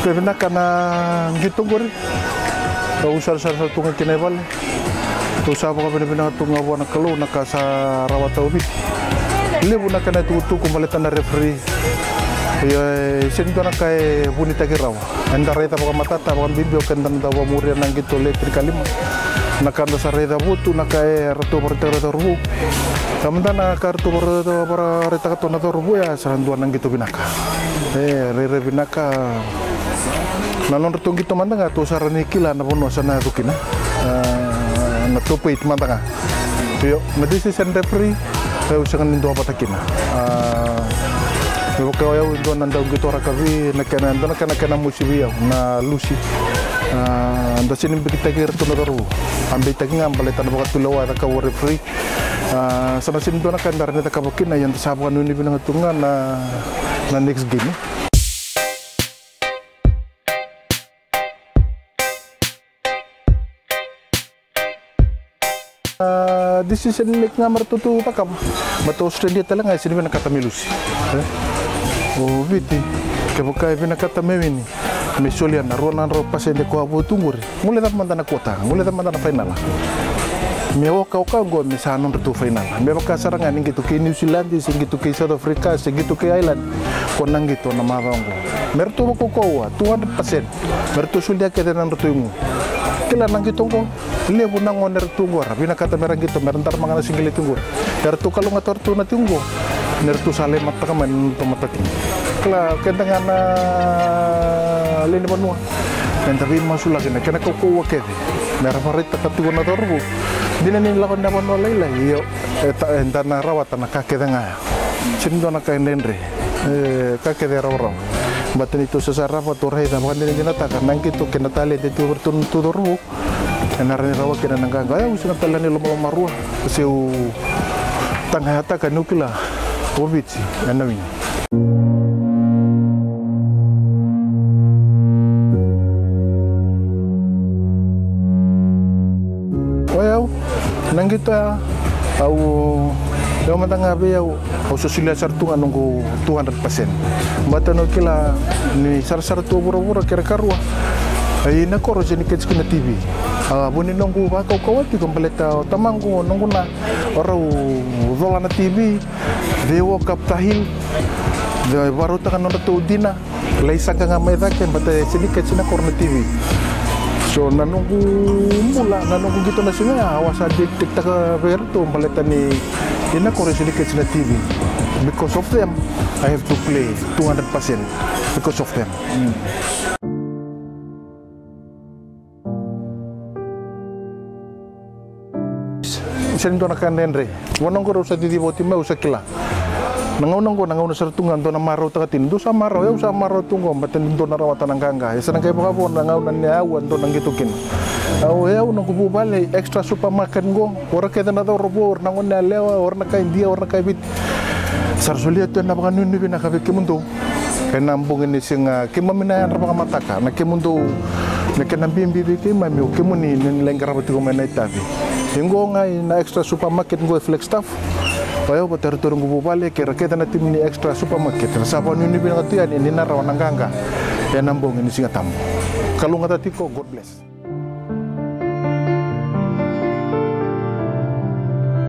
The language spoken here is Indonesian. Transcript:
Pevina kana gitu gore. Kau usar usar satu tunga kina bale. Tu sa pa pina pina tunga wana kalu naka sa rawata ubit. Lebu naka na tu tu kumaleta na referee. Ya sen to naka e bunita kirawa. Anda reta pa matata pa bibio kanda na wa muria nang gitu lima. Naka anda sa reta butu naka e ratu parta reta rubu. Kamanda na kartu para para reta katona to rubu ya saranduan nang gitu binaka. Eh re binaka. Nanon retong gitu manda nga to sarani kila na puno sana tukina. Na tupit manda nga. Yo na decision referee ay usangan nindo apa takina yo ka yo indo nanda gitu na kana nanda na kana kana musibi na lusi anda sini bikita kir to na ro ambe takinga ambale tan bakat tulawa ta ka referee sana sini do na kandar ni ta kabukina yan sabu kanu ni binangatunga na na next game Uh, decision make nga martutu pa kam mato Australia talaga sini bina kata milus eh? oh viti ke buka bina mesolia na rona ro pasende ko abu tunguri mule tap mandana kota mule tap mandana final me oka oka go me sa non tu final me baka saranga ning gitu ke New Zealand sing gitu ke South Africa sing gitu ke Ireland. Ko nang gitu na mabango mertu ko ko 200% mertu sulia ke dan rutu kila nang gitu ko lebu nang oner tunggu bina kata merang gitu merentar mangana singgili tunggu dar tu kalau ngator tu na tunggu ner tu sale mata kaman to mata banua dan tapi masuk lagi nak kena kau kau ke merah parit tak tu na torbu dina ni lakon na banua laila yo eta enta na rawat na kake denga sindo na kain lenre kake de raw raw batin itu sesara pa turai da bukan din dinata karena gitu kena tali de tu bertun tu dorbu enarani rawa kena nangga gaya usina talani lomo marua seu tangha hata kanukila obiti anawinya Well, nang kita au Yo au au sosilia sartunga nunggu 200%. Mata no kila ni sar sar tu bura-bura kira karua. Ai na koro jeni kena TV. Ah buni nunggu ba kau kau ti kompaleta tamangu nunggu na orau dola na TV. Dewo kap tahil. De baru tangan nonton tu dina. Lai sangka ngamai dak bata sini kets na koro na TV. So nanunggu mula nanunggu gitu na singa awas adik tik tak bertu paleta ni ina kore sedikit na TV because of them I have to play 200% because of them. Mm. Sen to nakan denre. Wonong ko sa titi boti mau sakila. Nangaunang ko nangauna sa tungan to na maraw takatin. Do sa maraw ya sa maraw tunggo batin do na rawatan ng ganga. Ya sanang kay baka po nangaunan niya awan do nang gitukin. Au ya unang ko bale extra supermarket go. Ora kay na do robo or nangon na lewa or na kay dia or na kay bit. Sarsulia to na baka nunu na kabe kimundo. Kay nambung ini sing kimaminayan ra baka mataka na kimundo na kinambing bibi kay mami kimuni nilenggara ba tigo may naitabi. Hingo nga na extra supermarket go flex staff. Kaya ba territorio ngubu bale kira kita na tim ni extra supermarket. Sa pa nuni binang tiyan ini na rawan nanganga. Ya nambong ini singa tamu. Kalau ngata tiko God bless.